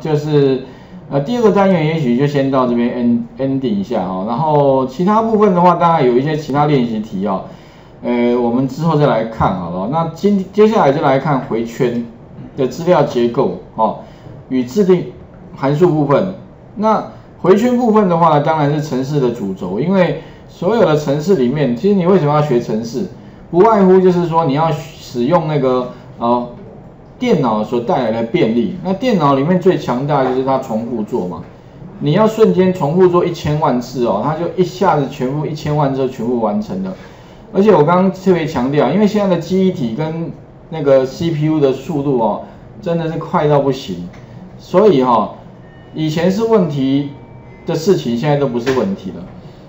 就是呃第二个单元也许就先到这边 end ending 一下哈，然后其他部分的话，当然有一些其他练习题哦，呃我们之后再来看好了。那今接下来就来看回圈的资料结构哦，与制定函数部分。那回圈部分的话呢，当然是程式的主轴，因为所有的程式里面，其实你为什么要学程式？不外乎就是说你要使用那个呃电脑所带来的便利。那电脑里面最强大就是它重复做嘛，你要瞬间重复做一千万次哦，它就一下子全部一千万次全部完成了。而且我刚刚特别强调，因为现在的记忆体跟那个 CPU 的速度哦，真的是快到不行，所以哈，以前是问题的事情，现在都不是问题了。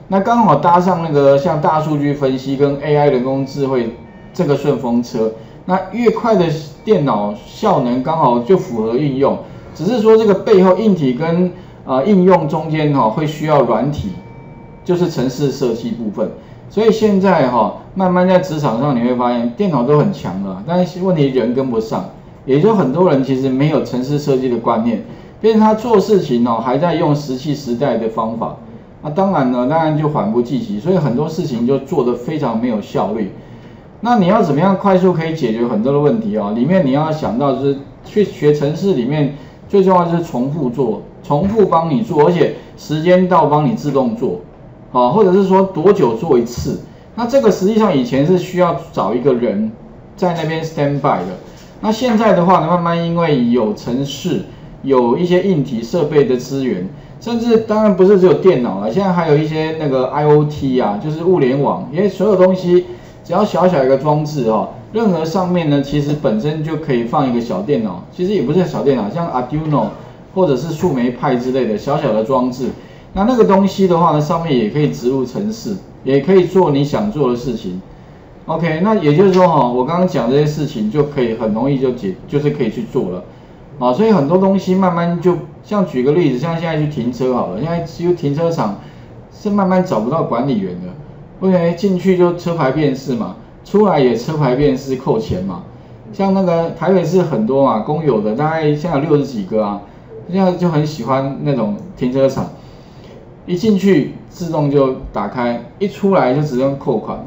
那刚好搭上那个像大数据分析跟 AI 人工智慧这个顺风车，那越快的电脑效能刚好就符合应用，只是说这个背后硬体跟呃应用中间哈会需要软体，就是城市设计部分。所以现在哈慢慢在职场上你会发现电脑都很强了，但是问题人跟不上，也就很多人其实没有城市设计的观念，变成他做事情哦还在用石器时代的方法。那当然呢，当然就缓不济急，所以很多事情就做得非常没有效率。那你要怎么样快速可以解决很多的问题啊？里面你要想到就是去学城市里面最重要就是重复做，重复帮你做，而且时间到帮你自动做，啊，或者是说多久做一次？那这个实际上以前是需要找一个人在那边 stand by 的。那现在的话呢，慢慢因为有城市，有一些硬体设备的资源。甚至当然不是只有电脑了，现在还有一些那个 IOT 啊，就是物联网，因为所有东西只要小小一个装置哈，任何上面呢其实本身就可以放一个小电脑，其实也不是小电脑，像 Arduino 或者是树莓派之类的小小的装置，那那个东西的话呢，上面也可以植入程式，也可以做你想做的事情。OK，那也就是说哈，我刚刚讲这些事情就可以很容易就解，就是可以去做了。啊，所以很多东西慢慢就像举个例子，像现在去停车好了，现在其实停车场是慢慢找不到管理员的，为什么？进去就车牌辨识嘛，出来也车牌辨识扣钱嘛。像那个台北市很多嘛，公有的大概现在有六十几个啊，现在就很喜欢那种停车场，一进去自动就打开，一出来就只用扣款了。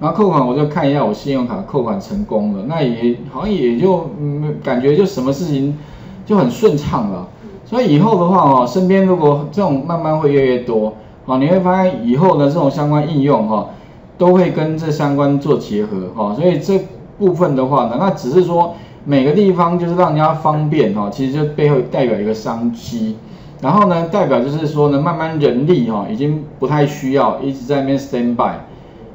然后扣款我就看一下我信用卡扣款成功了，那也好像也就嗯感觉就什么事情就很顺畅了。所以以后的话哦，身边如果这种慢慢会越来越多，哦你会发现以后的这种相关应用哈，都会跟这相关做结合哈。所以这部分的话呢，那只是说每个地方就是让人家方便哈，其实就背后代表一个商机。然后呢，代表就是说呢，慢慢人力哈已经不太需要一直在那边 stand by。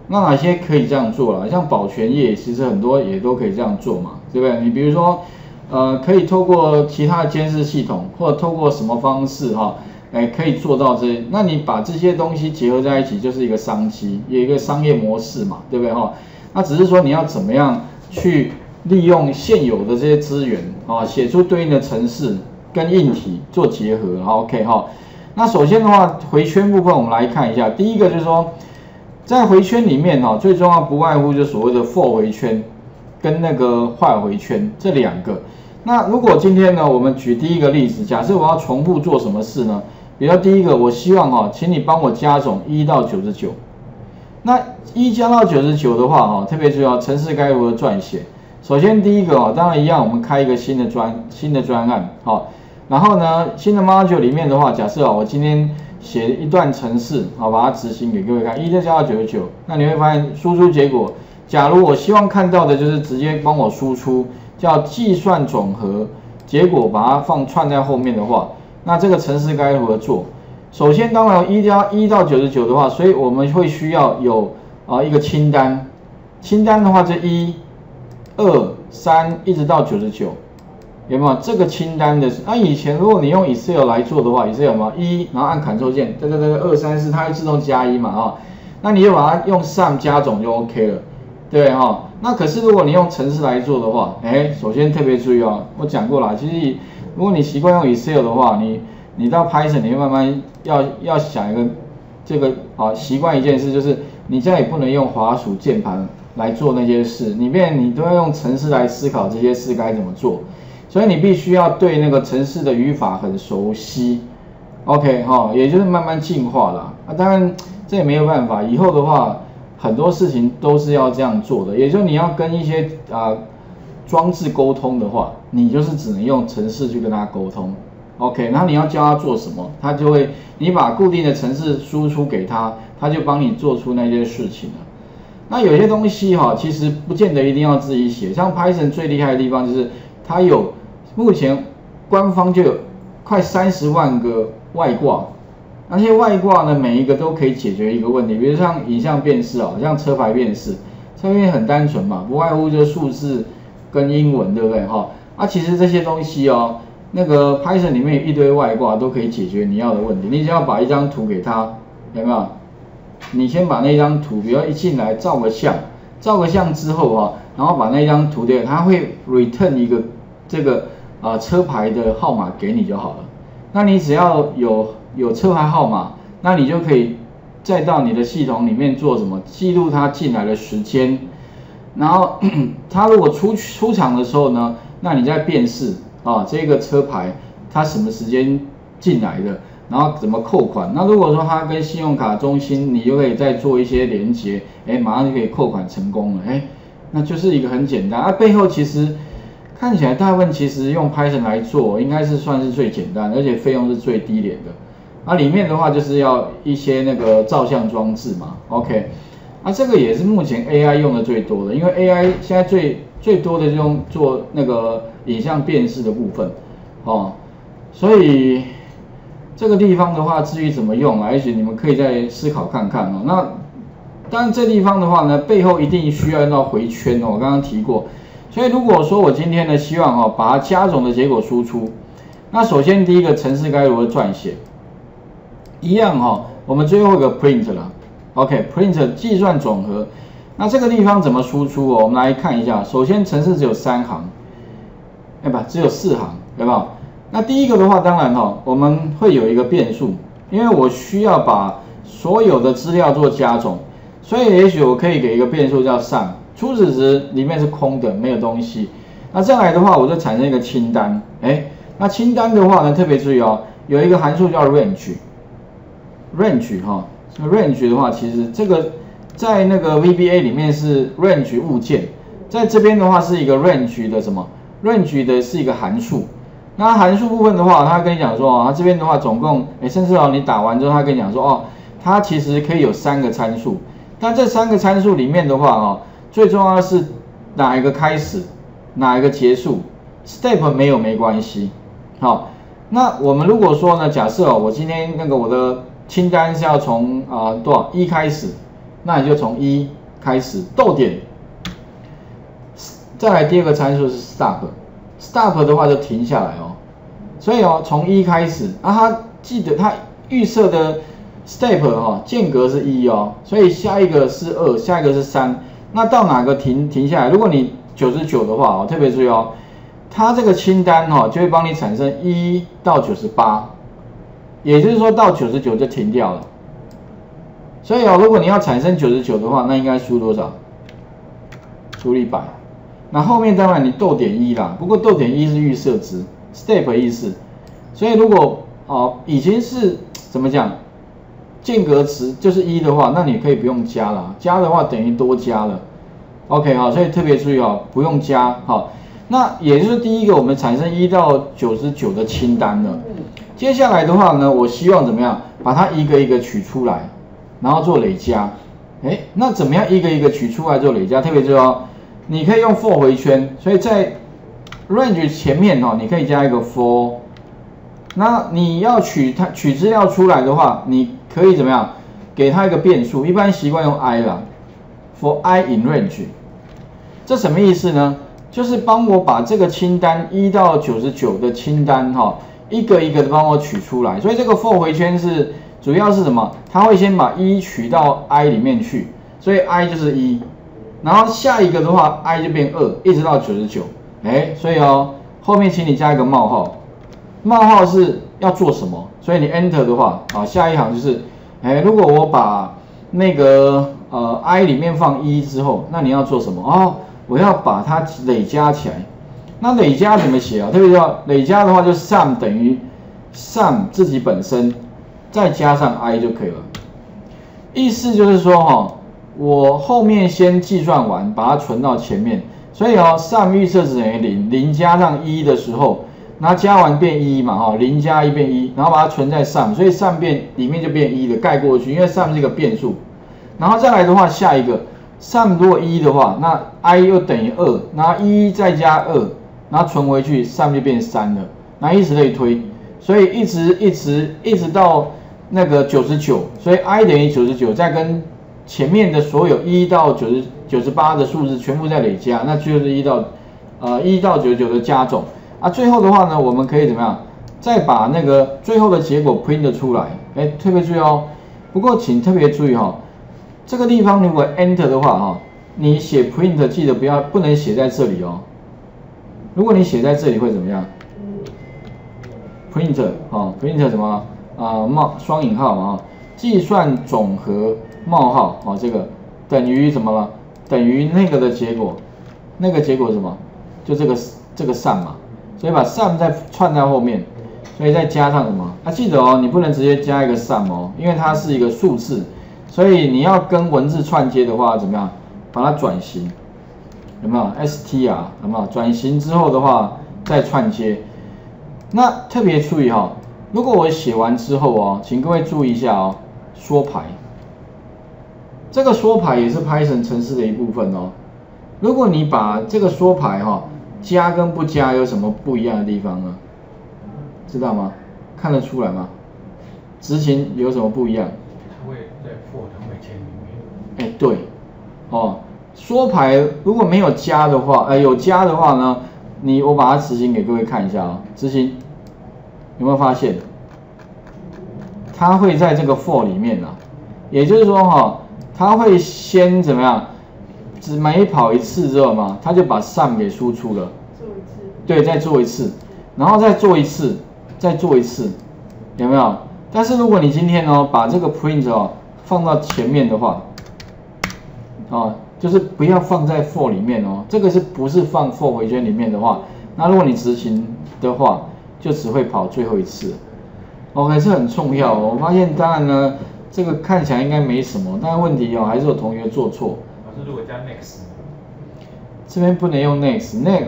那哪些可以这样做了？像保全业，其实很多也都可以这样做嘛，对不对？你比如说，呃，可以透过其他的监视系统，或者透过什么方式哈，哎，可以做到这。那你把这些东西结合在一起，就是一个商机，有一个商业模式嘛，对不对哈？那只是说你要怎么样去利用现有的这些资源啊，写出对应的程式跟硬体做结合，OK 哈？那首先的话，回圈部分我们来看一下，第一个就是说。在回圈里面哈，最重要不外乎就所谓的 for 回圈跟那个坏回圈这两个。那如果今天呢，我们举第一个例子，假设我要重复做什么事呢？比如第一个，我希望哈，请你帮我加总一到九十九。那一加到九十九的话哈，特别重要，程式该如何撰写？首先第一个啊，当然一样，我们开一个新的专新的专案好，然后呢，新的 module 里面的话，假设啊，我今天。写一段程式，好，把它执行给各位看，一再加到九十九，那你会发现输出结果，假如我希望看到的就是直接帮我输出叫计算总和结果，把它放串在后面的话，那这个程式该如何做？首先，当然一加一到九十九的话，所以我们会需要有啊一个清单，清单的话就一、二、三一直到九十九。有没有这个清单的？那以前如果你用 Excel 来做的话，Excel 嘛，一，然后按 Ctrl 键，这个这个二三四，它会自动加一嘛，啊，那你就把它用 Sum 加总就 OK 了，对哈？那可是如果你用程式来做的话，哎，首先特别注意哦，我讲过了，其实如果你习惯用 Excel 的话，你你到 Python 你会慢慢要要想一个这个啊，习惯一件事就是你再也不能用滑鼠键盘来做那些事，里面你都要用程式来思考这些事该怎么做。所以你必须要对那个程式的语法很熟悉，OK 哈，也就是慢慢进化了。啊，当然这也没有办法，以后的话很多事情都是要这样做的。也就是你要跟一些啊装置沟通的话，你就是只能用程式去跟他沟通，OK。然后你要教他做什么，他就会你把固定的程式输出给他，他就帮你做出那些事情了。那有些东西哈，其实不见得一定要自己写，像 Python 最厉害的地方就是它有。目前官方就有快三十万个外挂，那些外挂呢，每一个都可以解决一个问题，比如像影像辨识啊，像车牌辨识，车牌很单纯嘛，不外乎就是数字跟英文，对不对哈？啊，其实这些东西哦，那个 Python 里面一堆外挂都可以解决你要的问题，你只要把一张图给他，有没有？你先把那张图，比如一进来照个相，照个相之后啊，然后把那张图对，它会 return 一个这个。啊，车牌的号码给你就好了。那你只要有有车牌号码，那你就可以再到你的系统里面做什么？记录他进来的时间。然后 他如果出出厂的时候呢，那你再辨识啊这个车牌他什么时间进来的，然后怎么扣款。那如果说他跟信用卡中心，你就可以再做一些连接，哎，马上就可以扣款成功了。哎，那就是一个很简单。啊，背后其实。看起来大部分其实用 Python 来做，应该是算是最简单，而且费用是最低廉的。那里面的话就是要一些那个照相装置嘛，OK。那这个也是目前 AI 用的最多的，因为 AI 现在最最多的就用做那个影像辨识的部分，哦。所以这个地方的话，至于怎么用，也许你们可以再思考看看哦。那当然这地方的话呢，背后一定需要用到回圈哦，我刚刚提过。所以如果说我今天呢希望哦把它加总的结果输出，那首先第一个程式该如何撰写？一样哈，我们最后一个 print 了，OK，print 计算总和。那这个地方怎么输出哦？我们来看一下，首先程式只有三行，哎不，只有四行，对吧？那第一个的话，当然哈，我们会有一个变数，因为我需要把所有的资料做加总，所以也许我可以给一个变数叫 sum。初始值里面是空的，没有东西。那这样来的话，我就产生一个清单。哎，那清单的话呢，特别注意哦，有一个函数叫 range range 哈，这个，range 的话，其实这个在那个 VBA 里面是 range 物件，在这边的话是一个 range 的什么？range 的是一个函数。那函数部分的话，他跟你讲说啊，这边的话总共，哎，甚至哦，你打完之后，他跟你讲说哦，它其实可以有三个参数。但这三个参数里面的话哦。最重要的是哪一个开始，哪一个结束，step 没有没关系。好，那我们如果说呢，假设哦，我今天那个我的清单是要从啊多少一开始，那你就从一开始逗点，再来第二个参数是 stop，stop 的话就停下来哦。所以哦，从一开始，啊，它记得它预设的 step 哈间隔是一哦，所以下一个是二，下一个是三。那到哪个停停下来？如果你九十九的话哦，特别注意哦，它这个清单哈就会帮你产生一到九十八，也就是说到九十九就停掉了。所以哦，如果你要产生九十九的话，那应该输多少？输一百。那后面当然你逗点一啦，不过逗点一是预设值，step 意思。所以如果哦已经是怎么讲？间隔词就是一的话，那你可以不用加了，加的话等于多加了。OK 哈，所以特别注意哦，不用加好。那也就是第一个，我们产生一到九十九的清单了。接下来的话呢，我希望怎么样，把它一个一个取出来，然后做累加。哎，那怎么样一个一个取出来做累加？特别是哦，你可以用 for 回圈，所以在 range 前面哦，你可以加一个 for。那你要取它取资料出来的话，你可以怎么样？给它一个变数，一般习惯用 i 啦，for i in range。这什么意思呢？就是帮我把这个清单一到九十九的清单哈，一个一个的帮我取出来。所以这个 for 回圈是主要是什么？它会先把一取到 i 里面去，所以 i 就是一，然后下一个的话 i 就变二，一直到九十九。哎，所以哦，后面请你加一个冒号。冒号是要做什么？所以你 enter 的话，啊，下一行就是，哎，如果我把那个呃 i 里面放一之后，那你要做什么？哦，我要把它累加起来，那累加怎么写啊？特别要累加的话，就 sum 等于 sum 自己本身再加上 i 就可以了。意思就是说哈，我后面先计算完，把它存到前面。所以哦，sum 预设值等于零，零加上一的时候，那加完变一嘛哈，零加一变一，然后把它存在 sum，所以 sum 变里面就变一的盖过去，因为 sum 是一个变数。然后再来的话，下一个 sum 如果一的话，那 i 又等于二，那一再加二，然后存回去上面就变三了，那以此类推，所以一直一直一直到那个九十九，所以 i 等于九十九，再跟前面的所有一到九十九十八的数字全部在累加，那就是一到呃一到九十九的加总啊。最后的话呢，我们可以怎么样？再把那个最后的结果 print 出来，哎，特别注意哦。不过请特别注意哈。这个地方如果 enter 的话哈，你写 print 记得不要不能写在这里哦。如果你写在这里会怎么样？print 啊，print 什么啊冒双引号嘛计算总和冒号啊这个等于什么了？等于那个的结果，那个结果什么？就这个这个 sum 嘛，所以把 sum 再串在后面，所以再加上什么？啊记得哦，你不能直接加一个 sum 哦，因为它是一个数字。所以你要跟文字串接的话，怎么样？把它转型，有没有？str 有没有？转型之后的话，再串接。那特别注意哈，如果我写完之后哦，请各位注意一下哦，缩排。这个缩排也是 Python 程式的一部分哦。如果你把这个缩排哈，加跟不加有什么不一样的地方呢？知道吗？看得出来吗？执行有什么不一样？哎，对，哦，缩排如果没有加的话，呃，有加的话呢，你我把它执行给各位看一下啊，执行有没有发现？它会在这个 for 里面呢，也就是说哈，它会先怎么样？只每跑一次之后嘛，它就把 sum 给输出了，做一次，对，再做一次，然后再做一次，再做一次，有没有？但是如果你今天呢，把这个 print 哦放到前面的话，哦，就是不要放在 for 里面哦，这个是不是放 for 回圈里面的话，那如果你执行的话，就只会跑最后一次。OK，这很重要。我发现当然呢，这个看起来应该没什么，但是问题哦，还是有同学做错。老师如果加 next，这边不能用 next，那个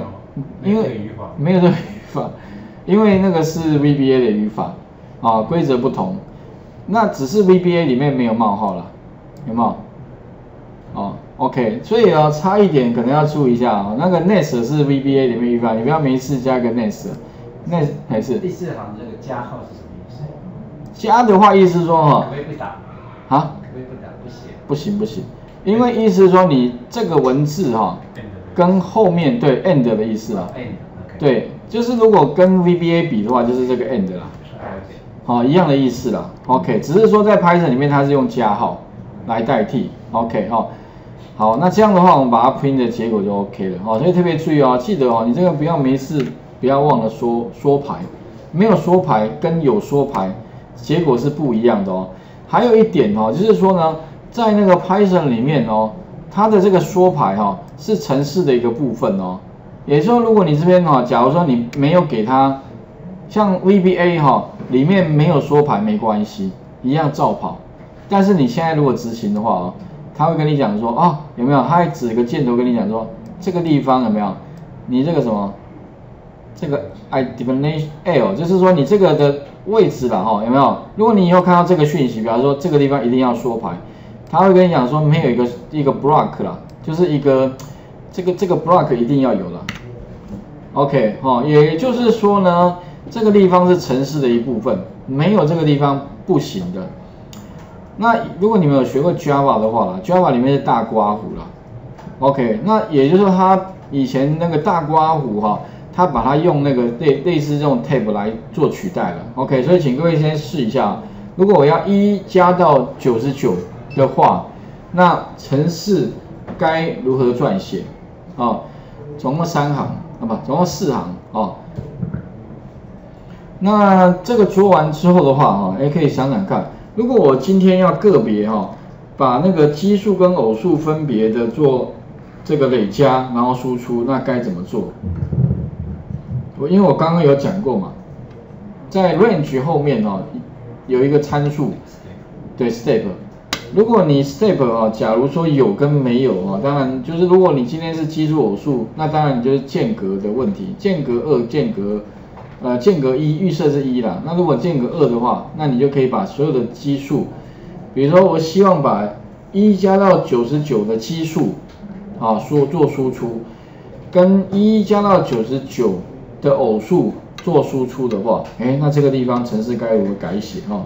因为没有这个语法，因为那个是 VBA 的语法啊，规则不同。那只是 VBA 里面没有冒号了，有没有？哦，OK，所以啊，差一点可能要注意一下啊。那个 nest 是 VBA 里面语法，你不要没事加个 nest，nest 还是第四行这个加号是什么意思？加的话意思说哈，可以不打啊？可以不打不写？不行不行，因为意思说你这个文字哈，跟后面对 end 的意思啊，end，对，就是如果跟 VBA 比的话，就是这个 end 啦，好，一样的意思啦。OK，只是说在 Python 里面它是用加号来代替，OK 哈。好，那这样的话，我们把它 print 的结果就 OK 了。哦，所以特别注意哦，记得哦，你这个不要没事，不要忘了缩缩排，没有缩排跟有缩排，结果是不一样的哦。还有一点哦，就是说呢，在那个 Python 里面哦，它的这个缩排哈是程式的一个部分哦。也就是说，如果你这边哈，假如说你没有给它，像 VBA 哈里面没有缩排没关系，一样照跑。但是你现在如果执行的话哦。他会跟你讲说啊，有没有？他会指个箭头跟你讲说，这个地方有没有？你这个什么？这个 i definition l 就是说你这个的位置了哈，有没有？如果你以后看到这个讯息，比方说这个地方一定要缩排，他会跟你讲说没有一个一个 block 啦，就是一个这个这个 block 一定要有了。OK 哈，也就是说呢，这个地方是城市的一部分，没有这个地方不行的。那如果你们有学过 Java 的话啦，Java 里面是大刮胡啦，OK，那也就是说它以前那个大刮胡哈，它把它用那个类类似这种 tab 来做取代了，OK，所以请各位先试一下，如果我要一加到九十九的话，那程式该如何撰写啊？总共三行啊不，总共四行啊。那这个做完之后的话哈，也可以想想看。如果我今天要个别哈，把那个奇数跟偶数分别的做这个累加，然后输出，那该怎么做？我因为我刚刚有讲过嘛，在 range 后面哦有一个参数，对 step。如果你 step 啊，假如说有跟没有啊，当然就是如果你今天是奇数偶数，那当然就是间隔的问题，间隔二间隔呃间隔一预设是一啦，那如果间隔二的话，那你就可以把所有的奇数，比如说我希望把一加到九十九的奇数啊输做输出，跟一加到九十九的偶数做输出的话，哎，那这个地方程式该如何改写哈？